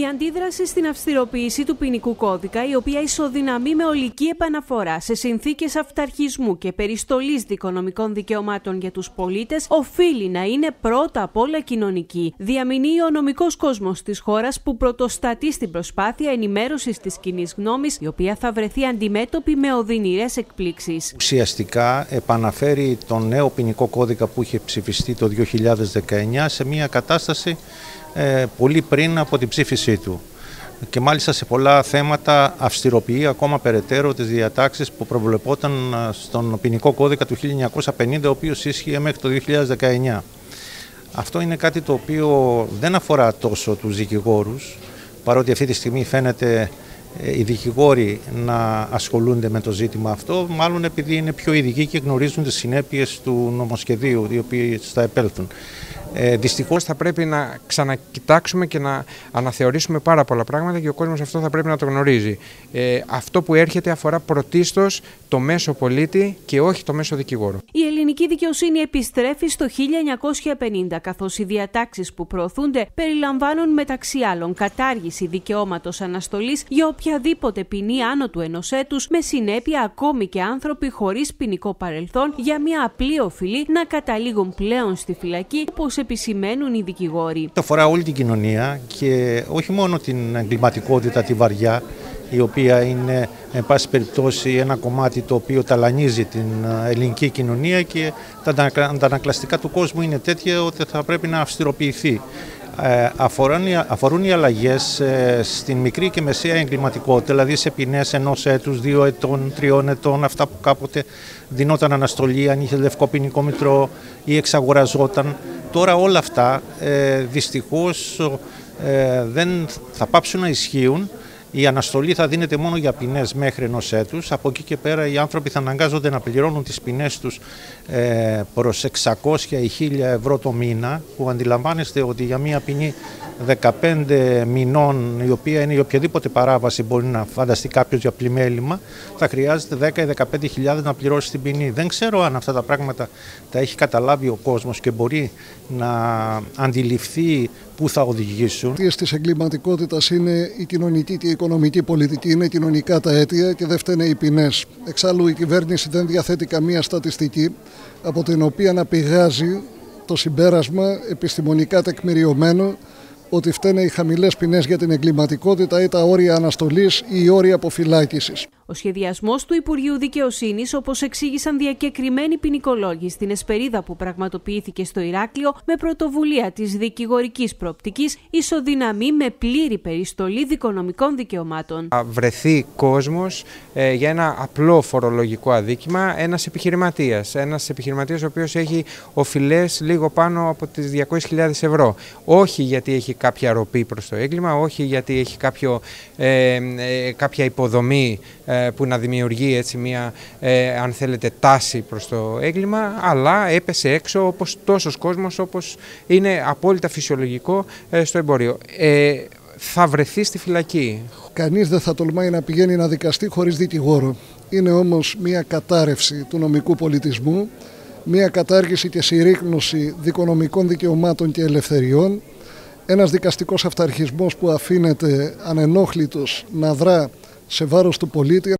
Η αντίδραση στην αυστηροποίηση του ποινικού κώδικα, η οποία ισοδυναμεί με ολική επαναφορά σε συνθήκες αυταρχισμού και περιστολής δικονομικών δικαιωμάτων για τους πολίτες, οφείλει να είναι πρώτα απ' όλα κοινωνική. Διαμηνύει ο νομικός κόσμος της χώρας που πρωτοστατεί στην προσπάθεια ενημέρωσης της κοινή γνώμης, η οποία θα βρεθεί αντιμέτωπη με οδυνηρές εκπλήξεις. Ουσιαστικά επαναφέρει τον νέο ποινικό κώδικα που είχε ψηφιστεί το 2019 σε μια κατάσταση ε, πολύ πριν από την ψήφισή του. Και μάλιστα σε πολλά θέματα αυστηροποιεί ακόμα περαιτέρω τις διατάξεις που προβλεπόταν ε, στον ποινικό κώδικα του 1950, ο οποίος ίσχυε μέχρι το 2019. Αυτό είναι κάτι το οποίο δεν αφορά τόσο τους δικηγόρους, παρότι αυτή τη στιγμή φαίνεται ε, οι δικηγόροι να ασχολούνται με το ζήτημα αυτό, μάλλον επειδή είναι πιο ειδικοί και γνωρίζουν τις συνέπειες του νομοσχεδίου, οι οποίοι θα επέλθουν. Ε, Δυστυχώς θα πρέπει να ξανακοιτάξουμε και να αναθεωρήσουμε πάρα πολλά πράγματα και ο κόσμος αυτό θα πρέπει να το γνωρίζει. Ε, αυτό που έρχεται αφορά πρωτίστως το μέσο πολίτη και όχι το μέσο δικηγόρο. Η ελληνική δικαιοσύνη επιστρέφει στο 1950, καθώς οι διατάξεις που προωθούνται περιλαμβάνουν μεταξύ άλλων κατάργηση δικαιώματος αναστολής για οποιαδήποτε ποινή άνω του ενός έτους, με συνέπεια ακόμη και άνθρωποι χωρίς ποινικό παρελθόν για μια απλή οφειλή να καταλήγουν πλέον στη φυλακή, όπως επισημαίνουν οι δικηγόροι. Το αφορά όλη την κοινωνία και όχι μόνο την εγκληματικότητα, τη βαριά, η οποία είναι, εν πάση περιπτώσει, ένα κομμάτι το οποίο ταλανίζει την ε, ελληνική κοινωνία και τα αντανακλαστικά του κόσμου είναι τέτοια ότι θα πρέπει να αυστηροποιηθεί. Ε, αφορούν, αφορούν οι αλλαγές ε, στην μικρή και μεσαία εγκληματικότητα, δηλαδή σε ποινές ενός έτους, δύο ετών, τριών ετών, αυτά που κάποτε δινόταν αναστολή, αν είχε λευκό ποινικό μητρό ή εξαγοραζόταν. Τώρα όλα αυτά ε, δυστυχώς ε, δεν θα πάψουν να ισχύουν. Η αναστολή θα δίνεται μόνο για ποινές μέχρι ενός έτους. Από εκεί και πέρα οι άνθρωποι θα αναγκάζονται να πληρώνουν τις ποινές τους ε, προς 600 ή 1000 ευρώ το μήνα, που αντιλαμβάνεστε ότι για μία ποινή 15 μηνών, η οποία είναι η οποιαδήποτε παράβαση μπορεί να φανταστεί κάποιος για πλημέλημα, θα χρειάζεται 10 ή 15 να πληρώσει την ποινή. Δεν ξέρω αν αυτά τα πράγματα τα έχει καταλάβει ο κόσμος και μπορεί να αντιληφθεί πού θα οδηγήσουν. Οι της εγκληματικότητας είναι η κοινωνική και η οικονομική πολιτική, είναι κοινωνικά τα αίτια και δεν φταίνε οι ποινές. Εξάλλου η κυβέρνηση δεν διαθέτει καμία στατιστική από την οποία να πηγάζει το συμπέρασμα επιστημονικά τεκμηριωμένο ότι φταίνε οι χαμηλές ποινές για την εγκληματικότητα ή τα όρια αναστολής ή οι όρια αποφυλάκησης. Ο σχεδιασμός του Υπουργείου Δικαιοσύνης, όπως εξήγησαν διακεκριμένοι ποινικολόγοι στην Εσπερίδα που πραγματοποιήθηκε στο Ηράκλειο, με πρωτοβουλία της δικηγορικής προοπτικής, ισοδυναμεί με πλήρη περιστολή δικονομικών δικαιωμάτων. Θα βρεθεί κόσμος ε, για ένα απλό φορολογικό αδίκημα, ένας επιχειρηματίας. Ένας επιχειρηματίας ο οποίος έχει οφειλές λίγο πάνω από τις 200.000 ευρώ. Όχι γιατί έχει κάποια ροπή προς το έγκλημα, όχι γιατί έχει κάποιο, ε, ε, κάποια υποδομή ε, που να δημιουργεί έτσι μια, ε, αν θέλετε, τάση προς το έγκλημα, αλλά έπεσε έξω όπως τόσος κόσμος, όπως είναι απόλυτα φυσιολογικό ε, στο εμπόριο. Ε, θα βρεθεί στη φυλακή. Κανείς δεν θα τολμάει να πηγαίνει να δικαστεί χωρίς δικηγόρο. Είναι όμως μια κατάρρευση του νομικού πολιτισμού, μια κατάργηση και συρρήκνωση δικονομικών δικαιωμάτων και ελευθεριών, ένας δικαστικός αυταρχισμός που αφήνεται ανενόχλητος να δρά σε βάρος του πολίτη